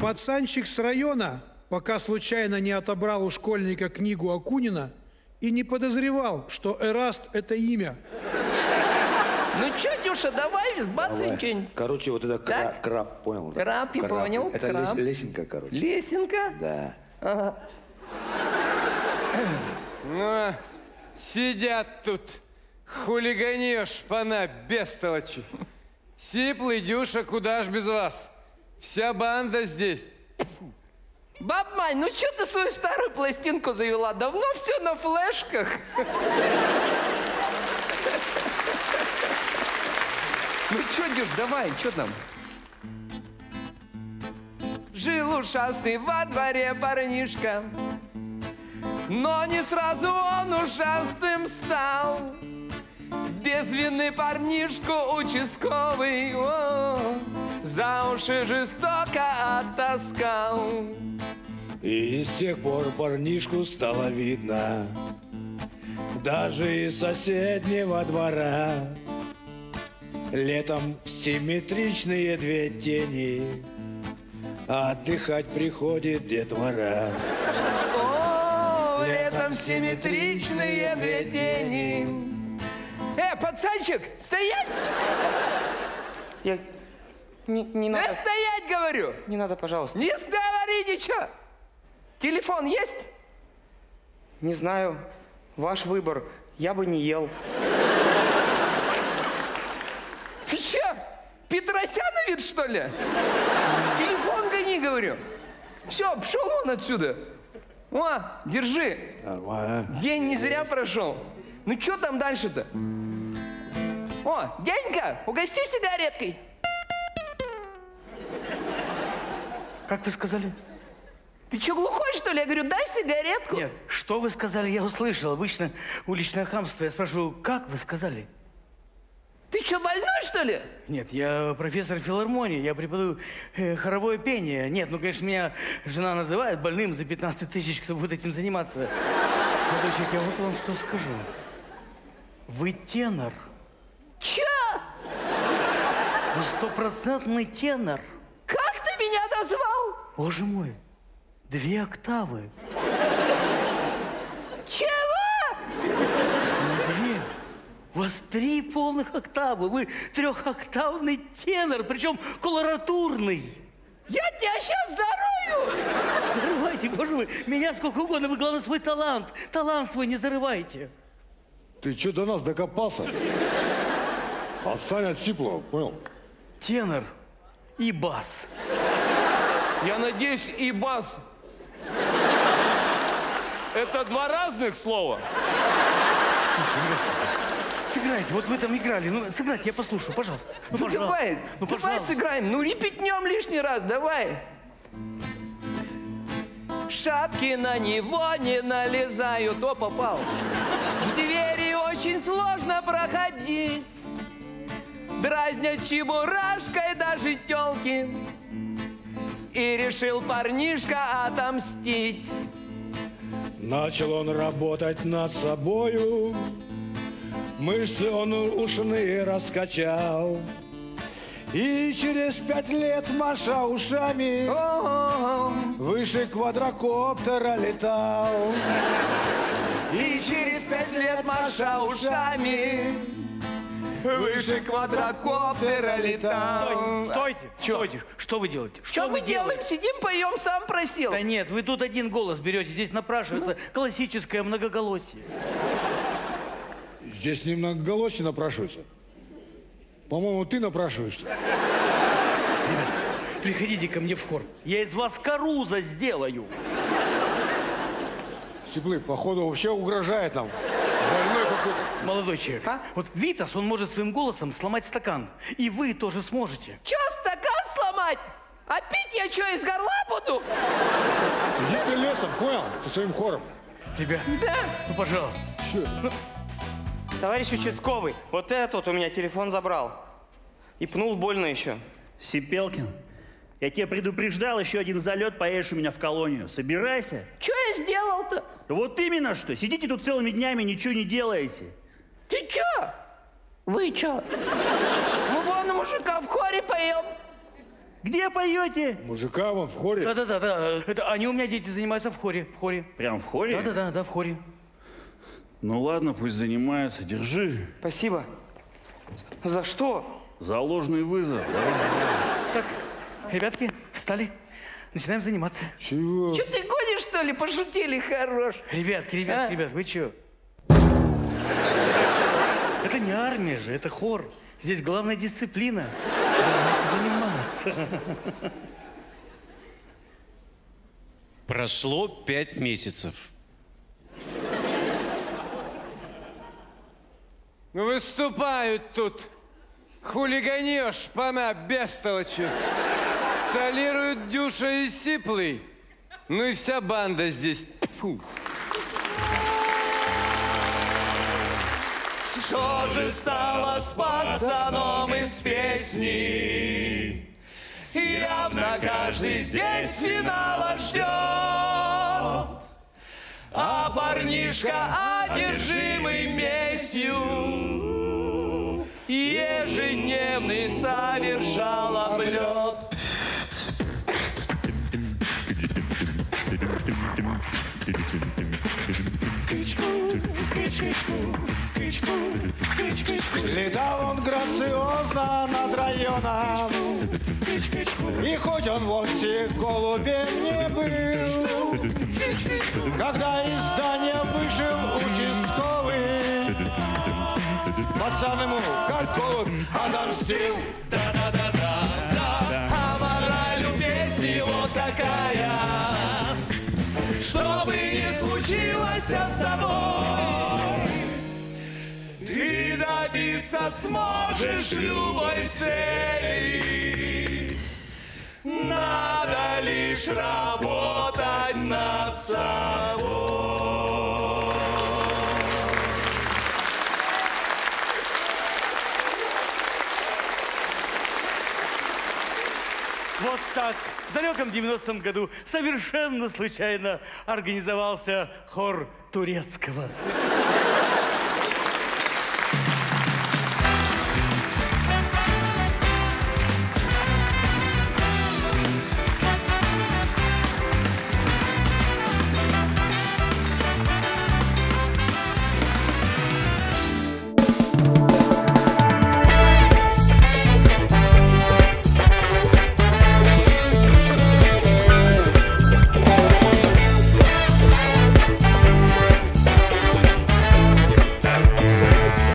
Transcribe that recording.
Пацанчик с района, пока случайно не отобрал у школьника книгу Акунина и не подозревал, что Эраст – это имя. Ну чё, Дюша, давай, бацай что-нибудь. Короче, вот это кра- Так. краб, понял? да? Краб, я понял, Это краб. лес- лесенка, короче. Лесенка? Да. Ну, сидят тут, хулиганье шпана, бестолочи. Сиплый, Дюша, куда ж без вас? Вся банда здесь. Баб Мань, ну что ты свою старую пластинку завела? Давно все на флешках. Ну что, Дюш, давай, что там? Жил ушастый во дворе парнишка, но не сразу он ушастым стал. Без вины парнишку участковый о, за уши жестоко оттаскал. И с тех пор парнишку стало видно Даже из соседнего двора Летом в симметричные две тени Отдыхать приходит детвора О, летом симметричные две тени. Э, пацанчик, стоять! Я... Не, не Да надо, стоять, говорю! не надо, пожалуйста. Не говори ничего! Телефон есть? Не знаю. Ваш выбор. Я бы не ел. Ты чё, Петросяновец, что ли? Телефон гони, говорю. Все, пошел он отсюда. О, держи. Нормально. День не зря прошел. Ну что там дальше-то? О, дяденька, угости сигареткой. Как вы сказали? Ты что, глухой, что ли? Я говорю, дай сигаретку. Нет, что вы сказали, я услышал. Обычно уличное хамство. Я спрашиваю, как вы сказали? Ты что, больной, что ли? Нет, я профессор филармонии, я преподаю э, хоровое пение. Нет, ну, конечно, меня жена называет больным за 15 тысяч, кто будет этим заниматься. Но, дочек, я вот вам что скажу. Вы тенор. Чё? Вы стопроцентный тенор. Меня назвал? Боже мой, две октавы. Чего? Две. У вас три полных октавы. Вы трехоктавный тенор, причем колоратурный. Я тебя сейчас зарою! Зарывайте, боже мой, меня сколько угодно, вы, главное, свой талант. Талант свой не зарывайте. Ты что до нас докопался? Отстань от Сиплова, понял? Тенор и бас. Я надеюсь, и бас. Это два разных слова. Слушайте, ребята, сыграйте, вот вы там играли, ну сыграйте, я послушаю, пожалуйста. Ну, Ну, пожалуйста. давай, ну, давай пожалуйста. сыграем. Ну, репетнем лишний раз, давай. Шапки на него не налезают. О, попал. В двери очень сложно проходить. Дразнят чебурашкой даже тёлки. И решил парнишка отомстить. Начал он работать над собою, Мышцы он ушные раскачал. И через пять лет, маша ушами, О, выше квадрокоптера летал. И через пять лет маша ушами Выше квадрокоптера летал Стойте, стойте. Что вы делаете? Что мы делаем? Сидим, поем, сам просил. Да нет, вы тут один голос берете, здесь напрашивается классическое многоголосие. Здесь немного голоси напрашиваются. По-моему, ты напрашиваешься. Ребята, приходите ко мне в хор. Я из вас каруза сделаю. Сиплы, походу, вообще угрожает нам. Молодой человек, А? вот Витас, он может своим голосом сломать стакан. И вы тоже сможете. Че стакан сломать? А пить я что, из горла буду? Иди ты лесом, понял? Со своим хором. Ребят, Да. ну пожалуйста. Товарищ участковый, вот этот у меня телефон забрал. И пнул больно еще. Сипелкин, я тебя предупреждал, еще один залет поедешь у меня в колонию. Собирайся. Че я сделал-то? Вот именно что. Сидите тут целыми днями, ничего не делаете. Ты че? Вы че? Мы вон у мужика в хоре поем. Где поете? Мужика вон в хоре. Да-да-да, да. Это они у меня дети занимаются в хоре, в хоре. Прям в хоре? Да-да-да, да, в хоре. Ну ладно, пусть занимаются. Держи. Спасибо. За что? За ложный вызов. Так, ребятки, встали. Начинаем заниматься. Чего? Че ты гонишь, что ли? Пошутили, хорош. Ребятки, ребятки, А? ребят, вы чё? Это не армия же, это хор. Здесь главная дисциплина. Давайте заниматься. Прошло пять месяцев. Ну, выступают тут. Хулиганешь, шпана, бестолочи. Солируют Дюша и Сиплый. Ну и вся банда здесь. Фу. Что же стало с пацаном из песни? Явно каждый здесь финала ждет. А парнишка, одержимый местью, Ежедневный совершал Летал он грациозно над районом. И хоть он вовсе голубем не был Когда из здания вышел участковый Пацан ему, как голубь, отомстил. А мораль у песни вот такая. Что бы ни случилось с тобой сможешь любой цели Надо лишь работать над собой Вот так. В далеком 90-м году совершенно случайно организовался хор турецкого.